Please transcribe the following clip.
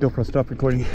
GoPro, stop recording.